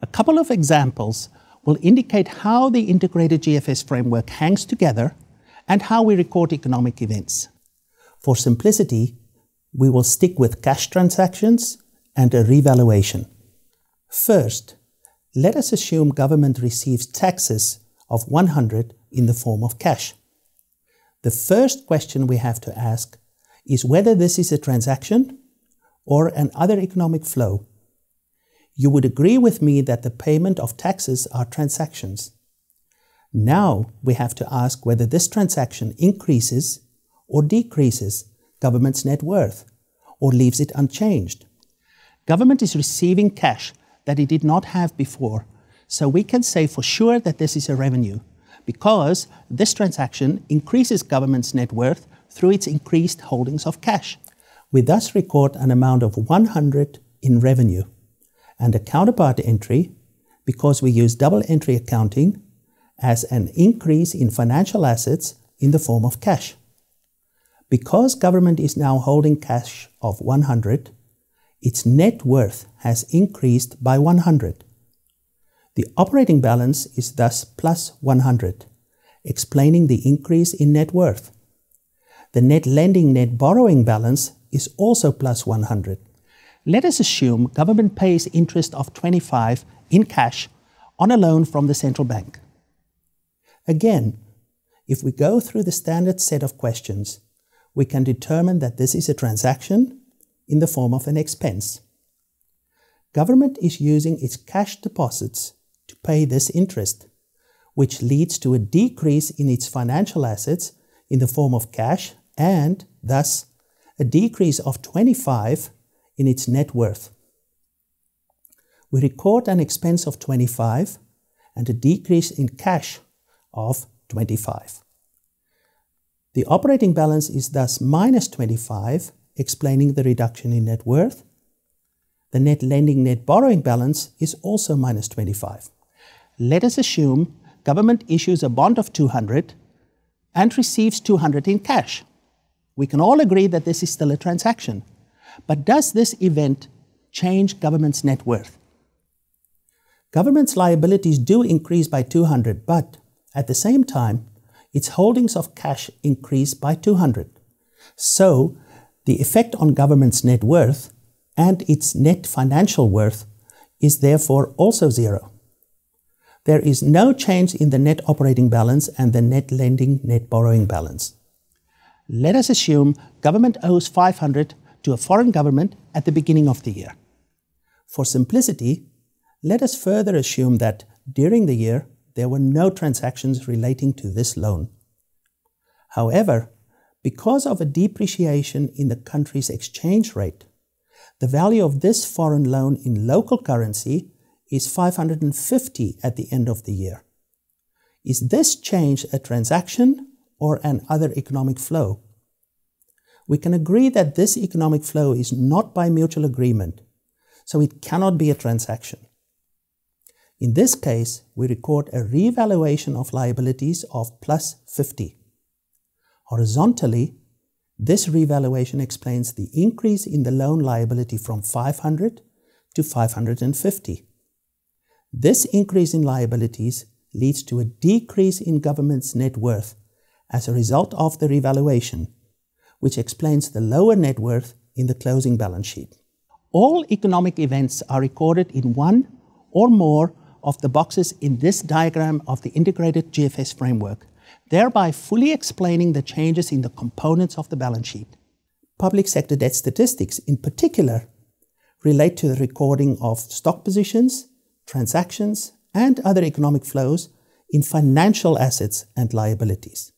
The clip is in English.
A couple of examples will indicate how the integrated GFS framework hangs together and how we record economic events. For simplicity, we will stick with cash transactions and a revaluation. First, let us assume government receives taxes of 100 in the form of cash. The first question we have to ask is whether this is a transaction or an other economic flow. You would agree with me that the payment of taxes are transactions. Now we have to ask whether this transaction increases or decreases government's net worth or leaves it unchanged. Government is receiving cash that it did not have before, so we can say for sure that this is a revenue because this transaction increases government's net worth through its increased holdings of cash. We thus record an amount of 100 in revenue and a counterpart entry because we use double entry accounting as an increase in financial assets in the form of cash. Because government is now holding cash of 100, its net worth has increased by 100. The operating balance is thus plus 100, explaining the increase in net worth. The net lending net borrowing balance is also plus 100. Let us assume government pays interest of 25 in cash on a loan from the central bank. Again, if we go through the standard set of questions, we can determine that this is a transaction in the form of an expense. Government is using its cash deposits to pay this interest, which leads to a decrease in its financial assets in the form of cash and, thus, a decrease of 25 in its net worth. We record an expense of 25 and a decrease in cash of 25. The operating balance is thus minus 25, explaining the reduction in net worth. The net lending net borrowing balance is also minus 25. Let us assume government issues a bond of 200 and receives 200 in cash. We can all agree that this is still a transaction. But does this event change government's net worth? Government's liabilities do increase by 200, but at the same time, its holdings of cash increase by 200. So, the effect on government's net worth and its net financial worth is therefore also zero. There is no change in the net operating balance and the net lending net borrowing balance. Let us assume government owes 500 to a foreign government at the beginning of the year. For simplicity, let us further assume that during the year there were no transactions relating to this loan. However, because of a depreciation in the country's exchange rate, the value of this foreign loan in local currency is 550 at the end of the year. Is this change a transaction or an other economic flow? We can agree that this economic flow is not by mutual agreement, so it cannot be a transaction. In this case, we record a revaluation of liabilities of plus 50. Horizontally, this revaluation explains the increase in the loan liability from 500 to 550. This increase in liabilities leads to a decrease in government's net worth as a result of the revaluation, which explains the lower net worth in the closing balance sheet. All economic events are recorded in one or more of the boxes in this diagram of the integrated GFS framework, thereby fully explaining the changes in the components of the balance sheet. Public sector debt statistics, in particular, relate to the recording of stock positions, transactions, and other economic flows in financial assets and liabilities.